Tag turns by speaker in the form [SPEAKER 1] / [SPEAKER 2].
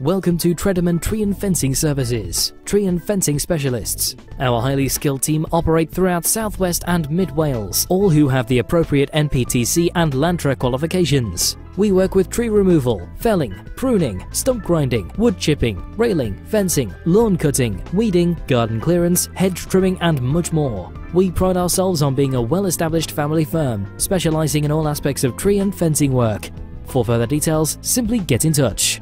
[SPEAKER 1] Welcome to Tredomen Tree and Fencing Services, tree and fencing specialists. Our highly skilled team operate throughout Southwest and Mid Wales, all who have the appropriate NPTC and LANTRA qualifications. We work with tree removal, felling, pruning, stump grinding, wood chipping, railing, fencing, lawn cutting, weeding, garden clearance, hedge trimming, and much more. We pride ourselves on being a well established family firm, specialising in all aspects of tree and fencing work. For further details, simply get in touch.